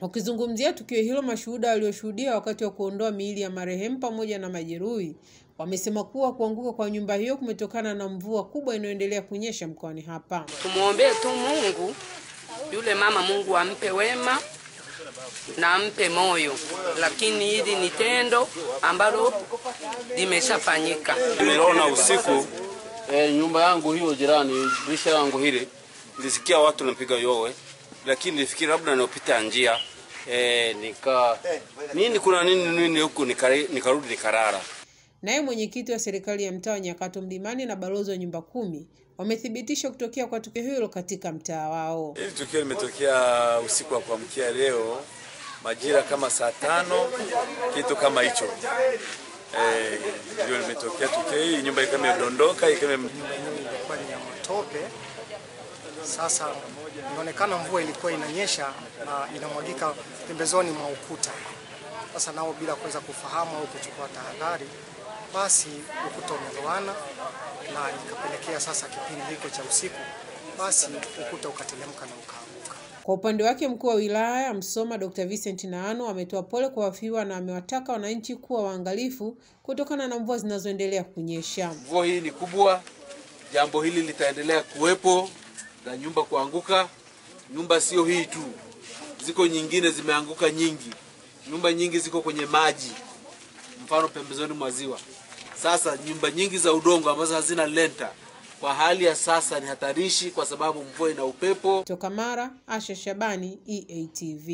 Wakizungumzia tukio hilo, mashuhuda walioshuhudia wakati wa kuondoa miili ya marehemu pamoja na majeruhi wamesema kuwa kuanguka kwa nyumba hiyo kumetokana na mvua kubwa inayoendelea kunyesha mkoani hapa. Tumwombee tu Mungu yule mama, Mungu ampe wema na ampe moyo, lakini hili ni tendo ambalo limeshafanyika. Niliona usiku eh, nyumba yangu hiyo jirani, dirisha yangu hili, nilisikia watu napiga yowe, lakini nilifikiri labda niopita njia eh, nika nini, kuna nini nini huku, nikarudi nikarara. Naye mwenyekiti wa serikali ya mtaa wa Nyakato Mlimani na balozi wa nyumba kumi wamethibitisha kutokea kwa tukio hilo katika mtaa wao. Hili tukio limetokea usiku wa kuamkia leo majira kama saa tano kitu kama hicho eh, e, limetokea tukio hii. Nyumba ikawa imedondoka ikawa ime- ya matope. Sasa inaonekana mvua ilikuwa inanyesha na inamwagika pembezoni mwa ukuta. Sasa nao bila kuweza kufahamu au kuchukua tahadhari, basi ukuta umelowana na ikapelekea sasa kipindi hiko cha usiku, basi ukuta ukatelemka na ukaanguka. Kwa upande wake mkuu wa wilaya ya Msoma Dr. Vincent Naano ametoa pole kwa wafiwa na amewataka wananchi kuwa waangalifu kutokana na mvua zinazoendelea kunyesha. Mvua hii ni kubwa, jambo hili litaendelea kuwepo na nyumba kuanguka. Nyumba sio hii tu, ziko nyingine zimeanguka nyingi. Nyumba nyingi ziko kwenye maji, mfano pembezoni mwa ziwa. Sasa nyumba nyingi za udongo ambazo hazina lenta, kwa hali ya sasa ni hatarishi, kwa sababu mvua ina upepo. Toka Mara, Asha Shabani, EATV.